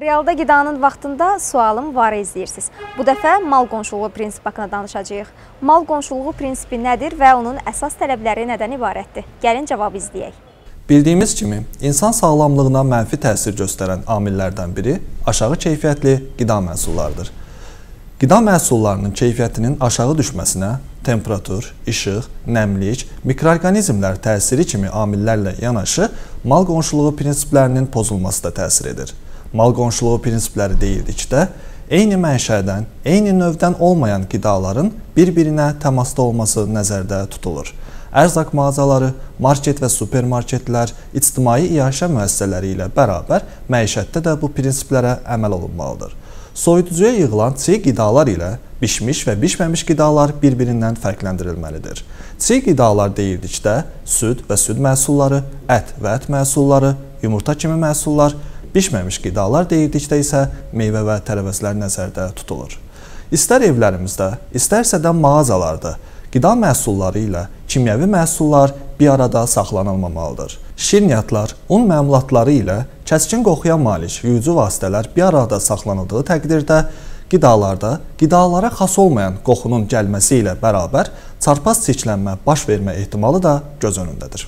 Realda qidanın vaxtında sualım var izləyirsiniz. Bu dəfə mal qonşuluğu prinsipi haqqında danışacağıq. Mal qonşuluğu prinsipi nədir və onun əsas tələbləri nədən ibarətdir? Gəlin cavabı izləyək. Bildiyimiz kimi, insan sağlamlığına mənfi təsir göstərən amillərdən biri aşağı keyfiyyətli qida məhsullarıdır. Qida məhsullarının keyfiyyətinin aşağı düşməsinə temperatur, işıq, nəmlik, mikroorqanizmlər təsiri kimi amillərlə yanaşı mal qonşuluğu prinsiplərinin pozulması da təsir edir. Mal qonşuluğu prinsipləri deyildikdə, eyni mənşədən, eyni növdən olmayan qidaların bir-birinə təmasda olması nəzərdə tutulur. Ərzaq mağazaları, market və supermarketlər, ictimai iaşə müəssisələri ilə bərabər məişətdə də bu prinsiplərə əməl olunmalıdır. Soyuducuya yığılan çiğ qidalar ilə bişmiş və bişməmiş qidalar bir-birindən fərqləndirilməlidir. Çiğ qidalar deyildikdə süd və süd məhsulları, ət və ət məhsulları, yumurta kimi məhsullar, Bişməmiş qidalar deyildikdə isə meyvə və tərəvəzlər nəzərdə tutulur. İstər evlərimizdə, istərsə də mağazalarda qida məhsulları ilə kimyəvi məhsullar bir arada saxlanılmamalıdır. Şirniyyatlar, un məmulatları ilə kəskin qoxuya malik yuyucu vasitələr bir arada saxlanıldığı təqdirdə qidalarda qidalara xas olmayan qoxunun gəlməsi ilə bərabər çarpaz çirklənmə baş vermə ehtimalı da göz önündədir.